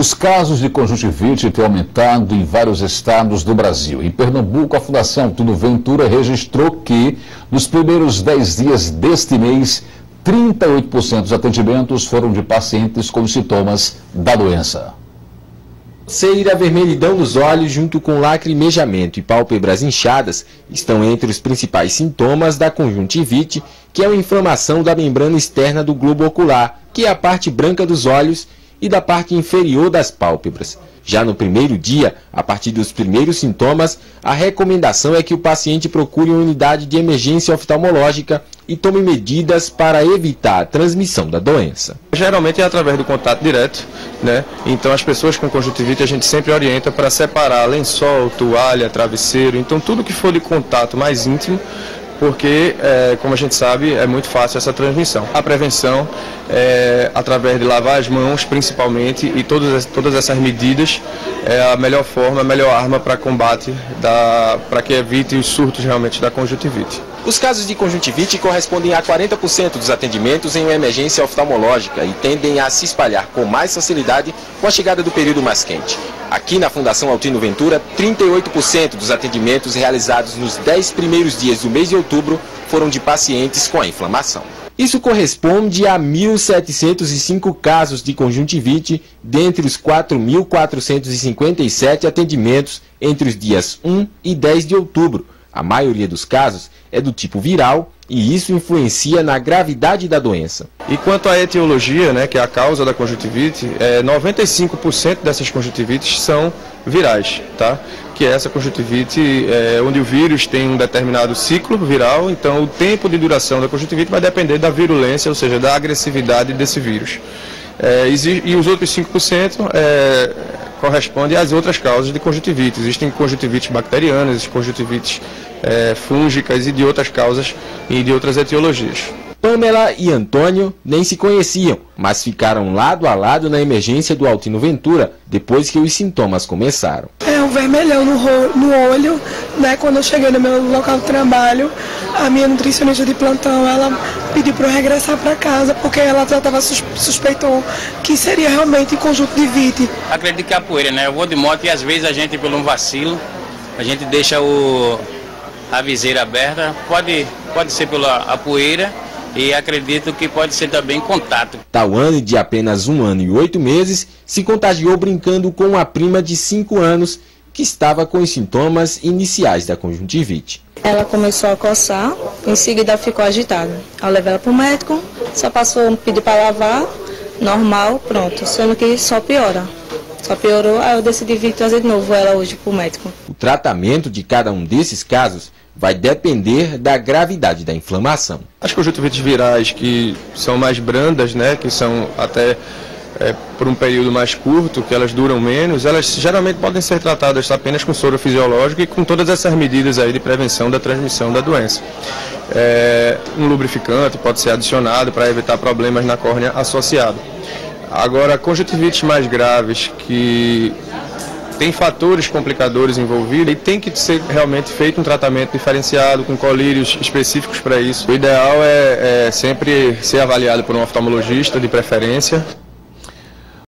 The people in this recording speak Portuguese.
Os casos de conjuntivite têm aumentado em vários estados do Brasil. Em Pernambuco, a Fundação Tudo Ventura registrou que, nos primeiros 10 dias deste mês, 38% dos atendimentos foram de pacientes com sintomas da doença. Ceira, vermelhidão nos olhos, junto com lacrimejamento e pálpebras inchadas, estão entre os principais sintomas da conjuntivite, que é uma inflamação da membrana externa do globo ocular, que é a parte branca dos olhos e da parte inferior das pálpebras. Já no primeiro dia, a partir dos primeiros sintomas, a recomendação é que o paciente procure uma unidade de emergência oftalmológica e tome medidas para evitar a transmissão da doença. Geralmente é através do contato direto, né? Então as pessoas com conjuntivite a gente sempre orienta para separar lençol, toalha, travesseiro, então tudo que for de contato mais íntimo porque, é, como a gente sabe, é muito fácil essa transmissão. A prevenção, é, através de lavar as mãos, principalmente, e todas, todas essas medidas, é a melhor forma, a melhor arma para combate, para que evite os surtos realmente da conjuntivite. Os casos de conjuntivite correspondem a 40% dos atendimentos em uma emergência oftalmológica e tendem a se espalhar com mais facilidade com a chegada do período mais quente. Aqui na Fundação Altino Ventura, 38% dos atendimentos realizados nos 10 primeiros dias do mês de outubro foram de pacientes com a inflamação. Isso corresponde a 1.705 casos de conjuntivite, dentre os 4.457 atendimentos entre os dias 1 e 10 de outubro. A maioria dos casos é do tipo viral e isso influencia na gravidade da doença. E quanto à etiologia, né, que é a causa da conjuntivite, é, 95% dessas conjuntivites são virais, tá? Que é essa conjuntivite é, onde o vírus tem um determinado ciclo viral, então o tempo de duração da conjuntivite vai depender da virulência, ou seja, da agressividade desse vírus. É, e os outros 5% é, correspondem às outras causas de conjuntivite. Existem conjuntivites bacterianas, conjuntivites é, fúngicas e de outras causas e de outras etiologias. Pamela e Antônio nem se conheciam, mas ficaram lado a lado na emergência do Altino Ventura depois que os sintomas começaram. É um vermelhão no, no olho, né? Quando eu cheguei no meu local de trabalho, a minha nutricionista de plantão, ela pediu para eu regressar para casa porque ela já estava suspeitou que seria realmente conjunto de vite. Acredito que é a poeira, né? Eu vou de moto e às vezes a gente, pelo um vacilo, a gente deixa o, a viseira aberta, pode, pode ser pela a poeira e acredito que pode ser também contato. Tawane, de apenas um ano e oito meses, se contagiou brincando com uma prima de cinco anos que estava com os sintomas iniciais da conjuntivite. Ela começou a coçar, em seguida ficou agitada. Eu levei ela para o médico, só passou, pediu para lavar, normal, pronto, sendo que só piora. Só piorou, aí eu decidi vir trazer de novo ela hoje para o médico. O tratamento de cada um desses casos vai depender da gravidade da inflamação. As conjuntivites virais que são mais brandas, né, que são até é, por um período mais curto, que elas duram menos, elas geralmente podem ser tratadas apenas com soro fisiológico e com todas essas medidas aí de prevenção da transmissão da doença. É, um lubrificante pode ser adicionado para evitar problemas na córnea associado. Agora, conjuntivites mais graves que tem fatores complicadores envolvidos e tem que ser realmente feito um tratamento diferenciado, com colírios específicos para isso. O ideal é, é sempre ser avaliado por um oftalmologista de preferência.